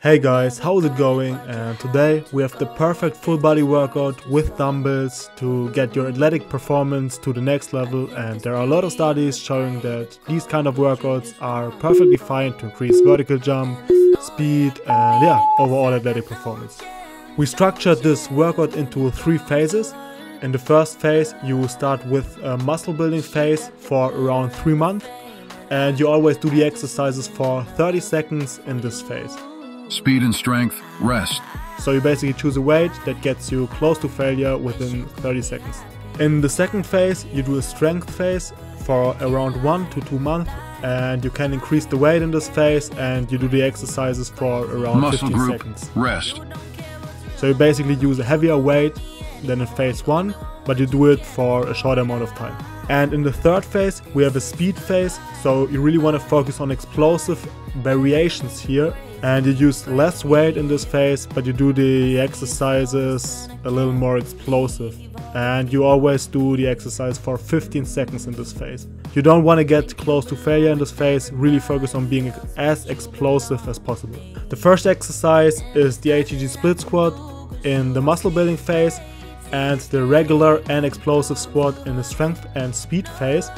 Hey guys, how's it going? And today we have the perfect full body workout with dumbbells to get your athletic performance to the next level and there are a lot of studies showing that these kind of workouts are perfectly fine to increase vertical jump, speed and yeah, overall athletic performance. We structured this workout into three phases. In the first phase you start with a muscle building phase for around 3 months and you always do the exercises for 30 seconds in this phase. Speed and strength, rest. So you basically choose a weight that gets you close to failure within 30 seconds. In the second phase, you do a strength phase for around 1 to 2 months and you can increase the weight in this phase and you do the exercises for around Muscle 15 group, seconds. rest. So you basically use a heavier weight than in phase 1, but you do it for a short amount of time. And in the third phase, we have a speed phase, so you really want to focus on explosive variations here and you use less weight in this phase but you do the exercises a little more explosive. And you always do the exercise for 15 seconds in this phase. You don't want to get close to failure in this phase. Really focus on being as explosive as possible. The first exercise is the ATG split squat in the muscle building phase and the regular and explosive squat in the strength and speed phase.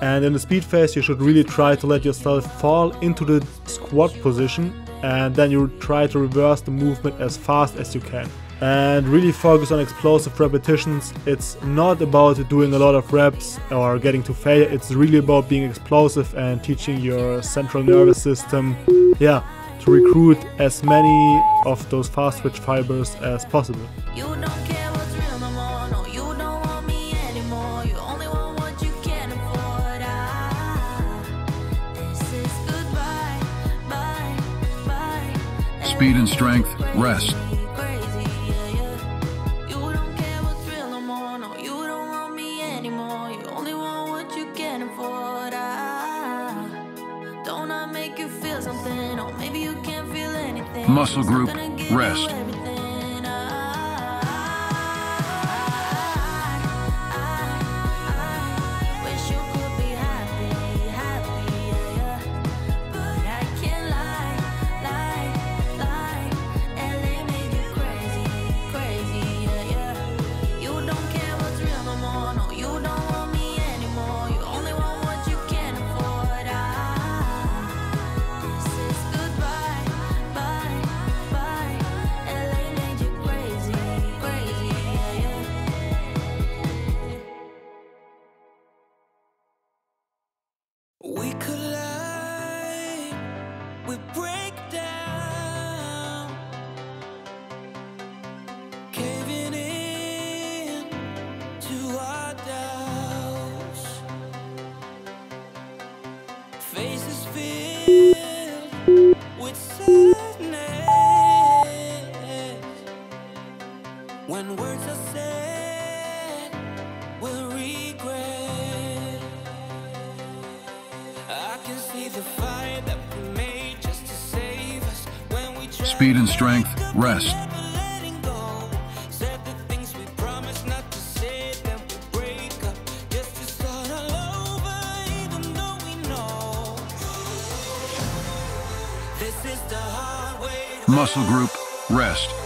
And in the speed phase you should really try to let yourself fall into the squat position and then you try to reverse the movement as fast as you can. And really focus on explosive repetitions. It's not about doing a lot of reps or getting to failure. It's really about being explosive and teaching your central nervous system yeah to recruit as many of those fast twitch fibers as possible you and strength, rest. Muscle group, rest. Way. rest. Muscle group, rest.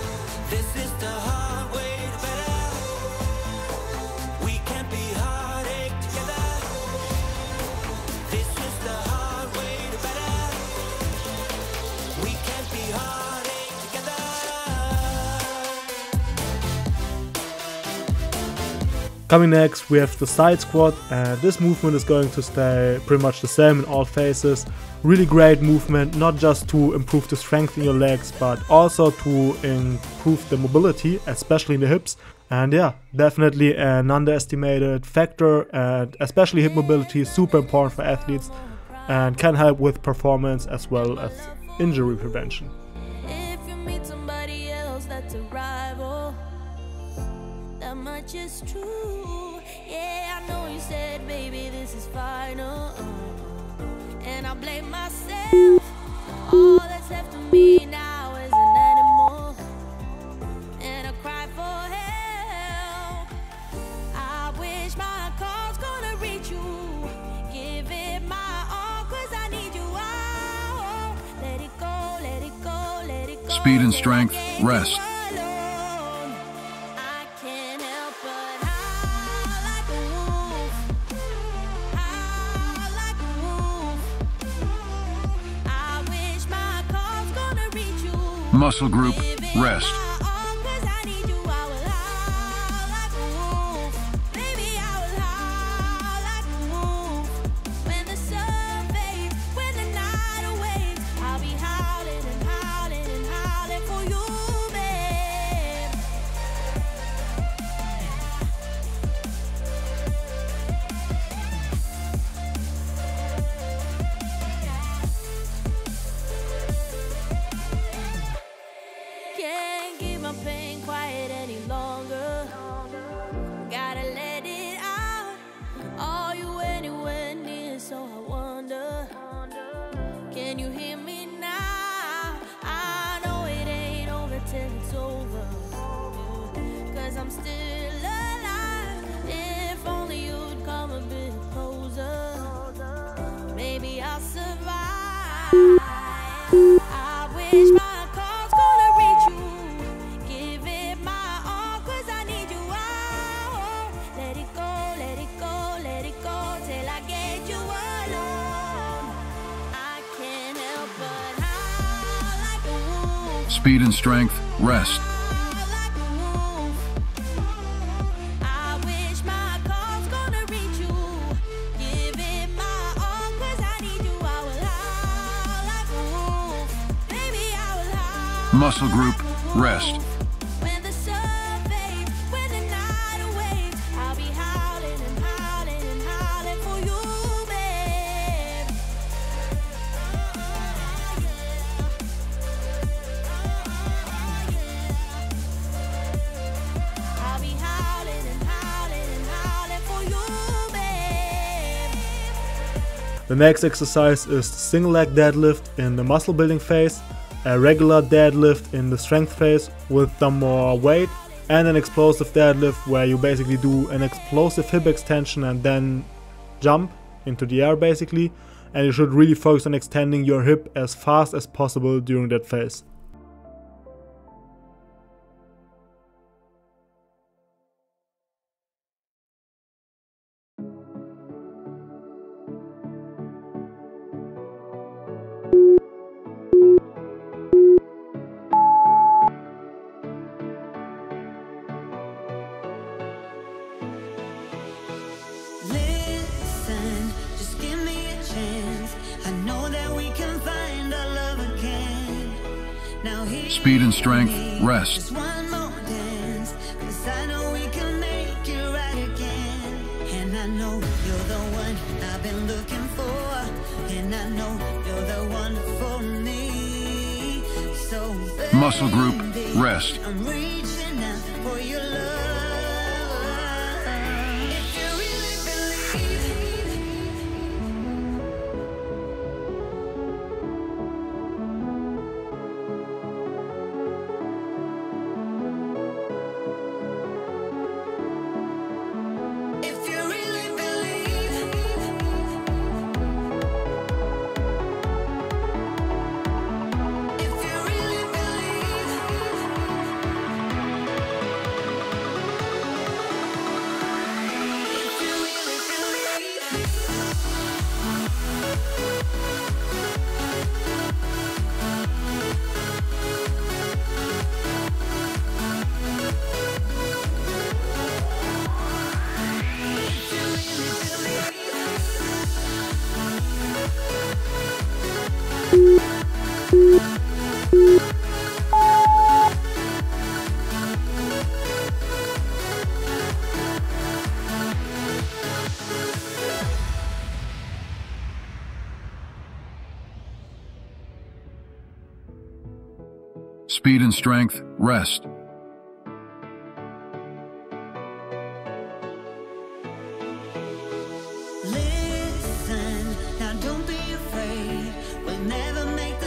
Coming next, we have the side squat, and this movement is going to stay pretty much the same in all phases. Really great movement, not just to improve the strength in your legs, but also to improve the mobility, especially in the hips. And yeah, definitely an underestimated factor, and especially hip mobility is super important for athletes and can help with performance as well as injury prevention. Much is true. Yeah, I know you said, baby, this is final. and I blame myself. All that's left of me now is an animal. And I cry for help. I wish my call's gonna reach you. Give it my all, cause I need you. Let it go, let it go, let it go. Speed and strength, rest. Muscle group, rest. Baby, and strength, rest. Muscle group, rest. The next exercise is single leg deadlift in the muscle building phase, a regular deadlift in the strength phase with some more weight, and an explosive deadlift where you basically do an explosive hip extension and then jump into the air basically. And you should really focus on extending your hip as fast as possible during that phase. One and strength, rest. Muscle group, rest.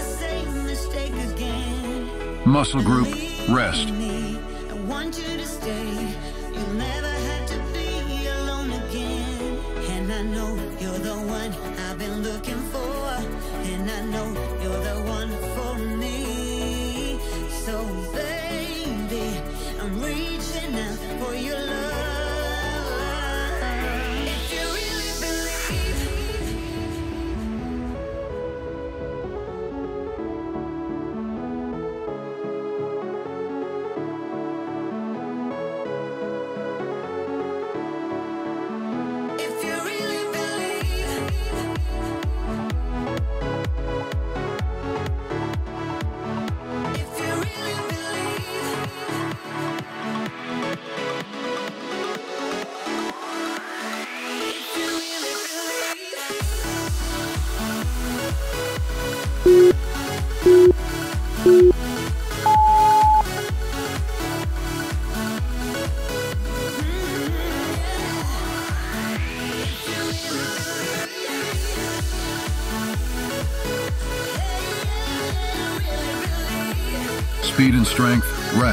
Same mistake again. Muscle group, rest.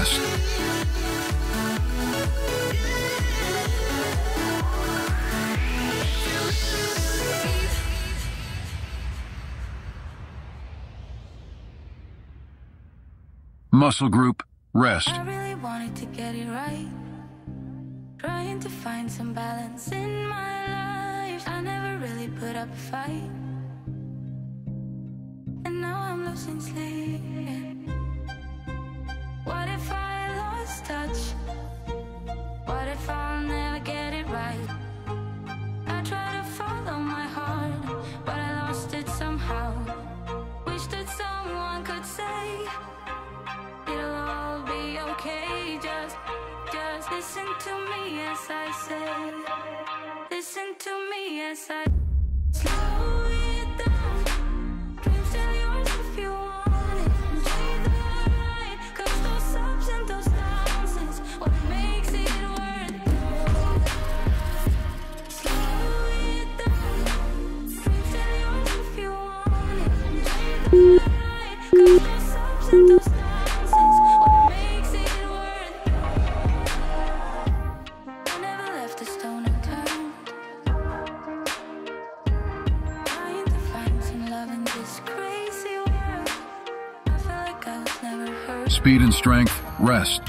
Strength. Muscle group, rest. I really wanted to get it right. Trying to find some balance in my life. I never really put up a fight. And now I'm losing sleep. Touch? What if I'll never get it right? I try to follow my heart, but I lost it somehow. Wish that someone could say. It'll all be okay. Just, just listen to me as I say. Listen to me as I Speed and strength, rest.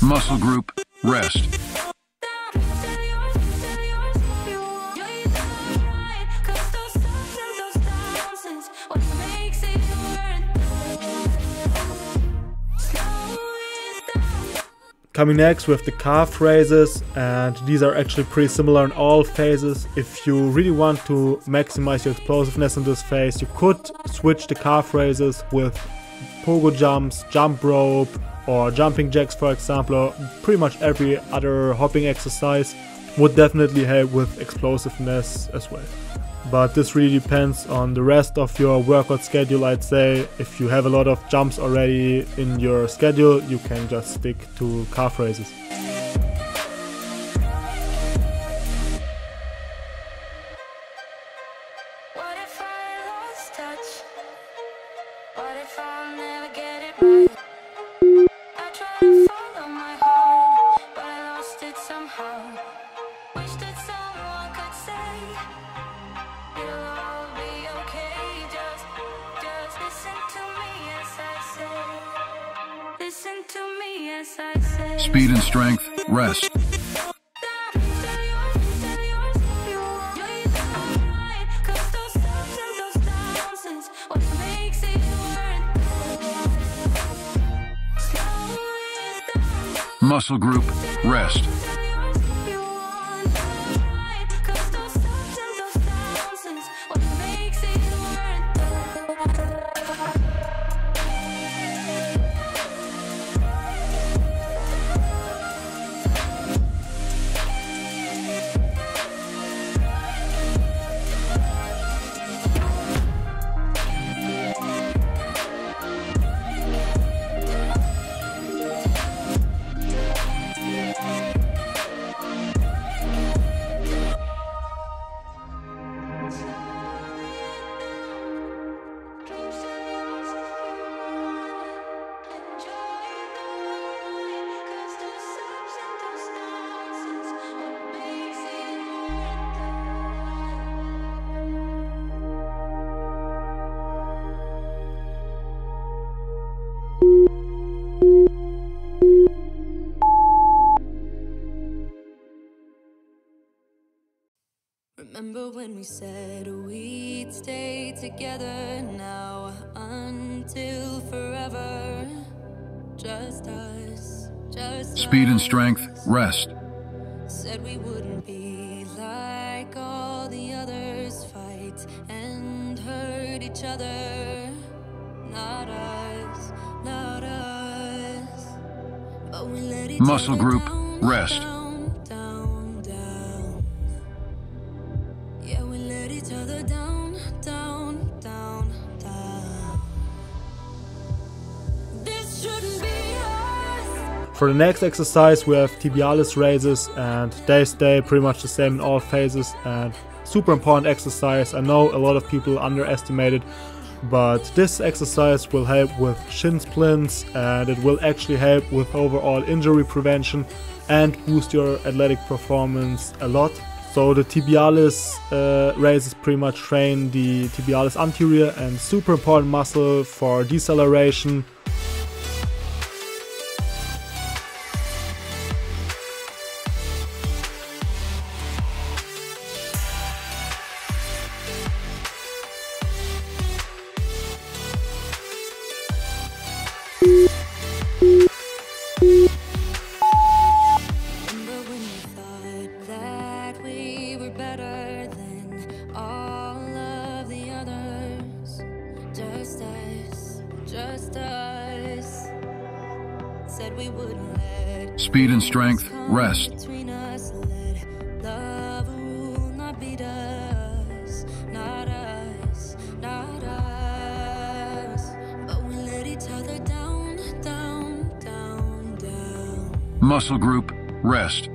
Muscle group, wanted Coming next with the calf raises, and these are actually pretty similar in all phases. If you really want to maximize your explosiveness in this phase, you could switch the calf raises with pogo jumps, jump rope, or jumping jacks, for example, or pretty much every other hopping exercise would definitely help with explosiveness as well. But this really depends on the rest of your workout schedule, I'd say. If you have a lot of jumps already in your schedule, you can just stick to calf raises. It. and strength, rest. Muscle group, rest. When we said we'd stay together now until forever? Just us, just Speed and strength, rest. Said we wouldn't be like all the others, fight and hurt each other. Not us, not us. But we let each Muscle group, rest. For the next exercise, we have tibialis raises, and they stay pretty much the same in all phases. And super important exercise. I know a lot of people underestimate it, but this exercise will help with shin splints, and it will actually help with overall injury prevention and boost your athletic performance a lot. So the tibialis uh, raises pretty much train the tibialis anterior and super important muscle for deceleration, down, and strength, rest. Muscle group, rest.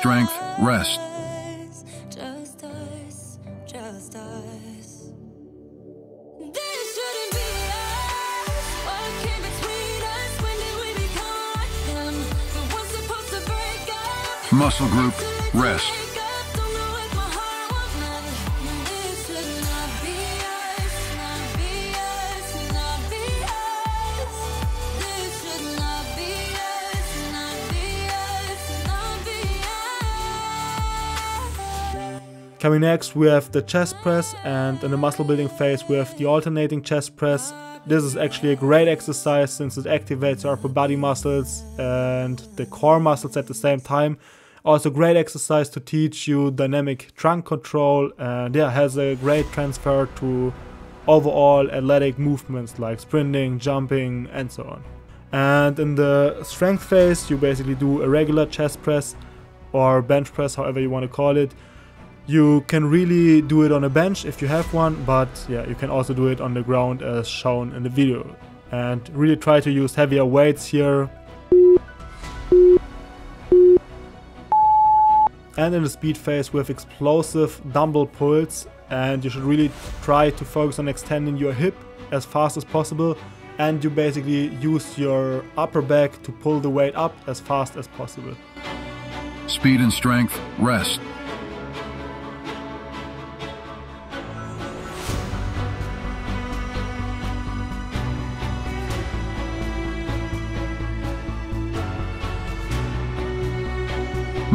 Strength, rest. Just us, just us. This shouldn't be Coming next, we have the chest press, and in the muscle building phase, we have the alternating chest press. This is actually a great exercise since it activates our upper body muscles and the core muscles at the same time. Also, great exercise to teach you dynamic trunk control, and yeah, has a great transfer to overall athletic movements like sprinting, jumping, and so on. And in the strength phase, you basically do a regular chest press or bench press, however you want to call it. You can really do it on a bench if you have one, but yeah, you can also do it on the ground as shown in the video. And really try to use heavier weights here. And in the speed phase, have explosive dumbbell pulls, and you should really try to focus on extending your hip as fast as possible. And you basically use your upper back to pull the weight up as fast as possible. Speed and strength, rest.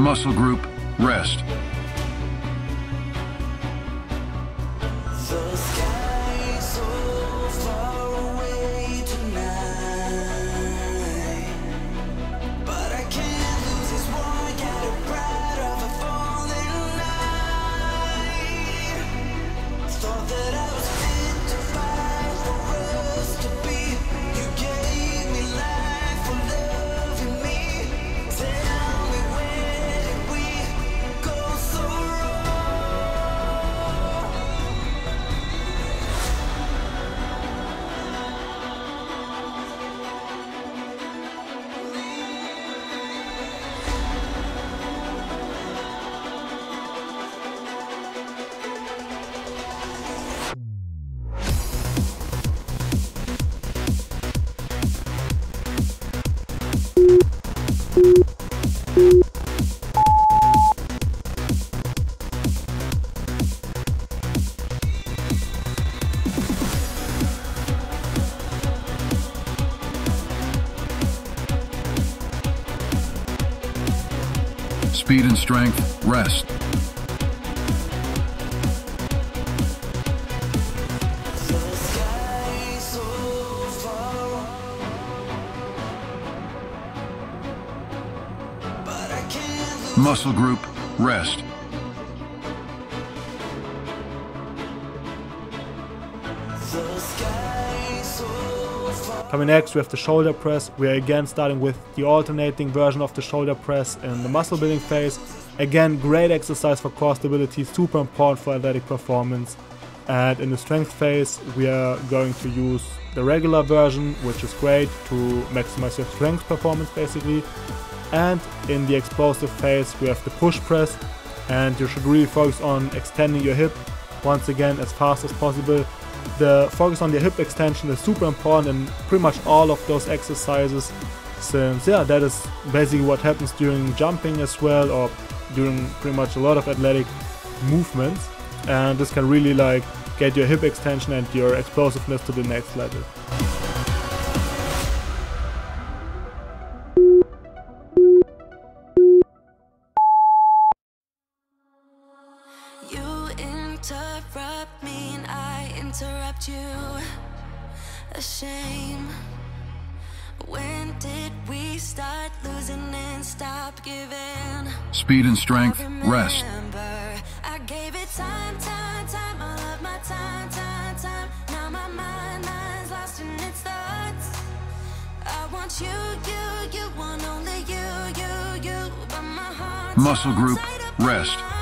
Muscle group, rest. and strength, rest. Muscle group, rest. The sky so Coming next, we have the shoulder press. We are again starting with the alternating version of the shoulder press in the muscle building phase. Again, great exercise for core stability, super important for athletic performance. And in the strength phase, we are going to use the regular version, which is great to maximize your strength performance basically. And in the explosive phase, we have the push press, and you should really focus on extending your hip once again as fast as possible. The focus on the hip extension is super important in pretty much all of those exercises, since yeah, that is basically what happens during jumping as well, or during pretty much a lot of athletic movements, and this can really like get your hip extension and your explosiveness to the next level. Interrupt you. A shame. When did we start losing and stop giving? Speed and strength, rest. I gave it time, time, time. All of my time, time, time. Now my mind, mind's lost in its thoughts. I want you, you, you want only you, you, you. But my heart's Muscle group, rest.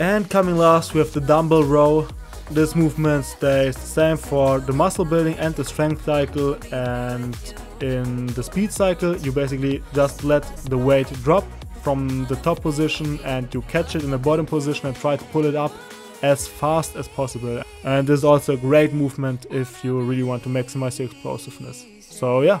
And coming last, we have the dumbbell row. This movement stays the same for the muscle building and the strength cycle. And in the speed cycle, you basically just let the weight drop from the top position and you catch it in the bottom position and try to pull it up as fast as possible. And this is also a great movement if you really want to maximize your explosiveness. So, yeah,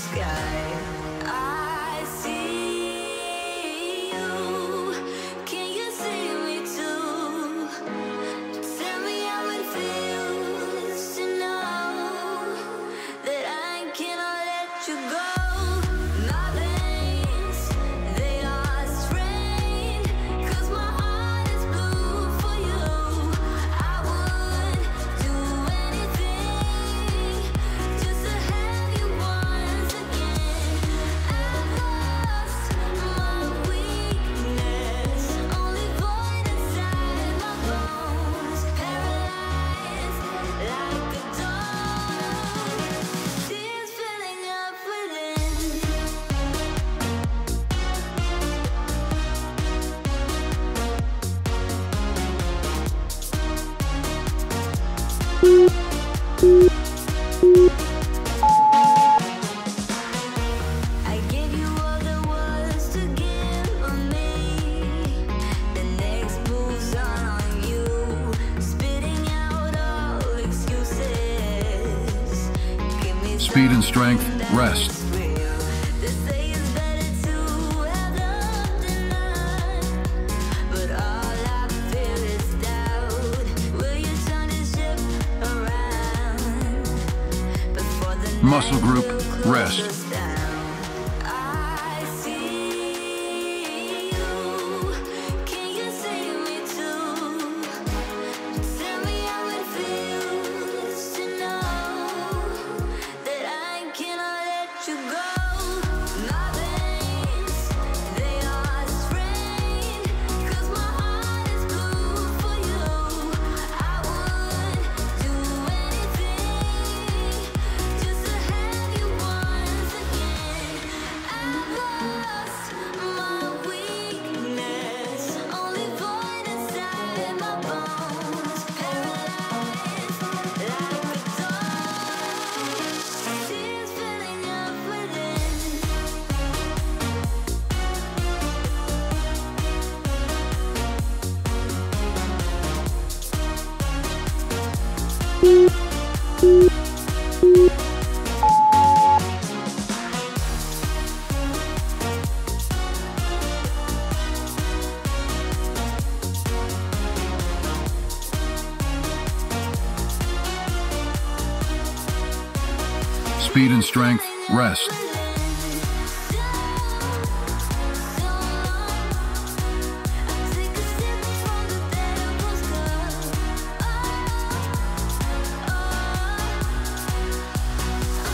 speed and strength, rest.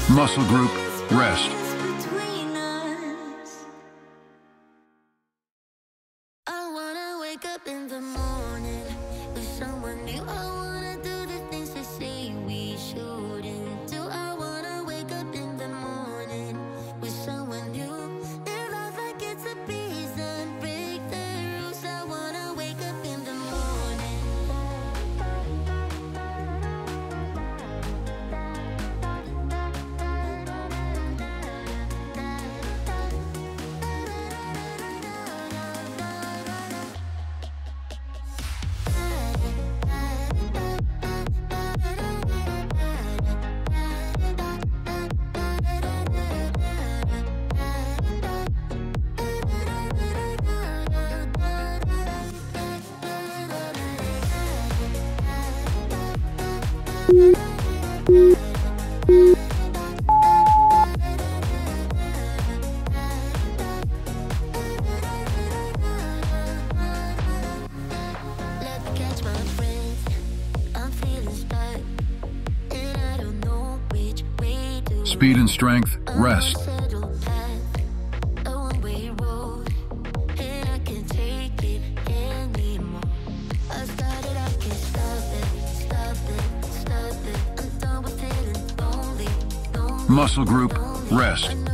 Muscle group, rest. muscle group, rest.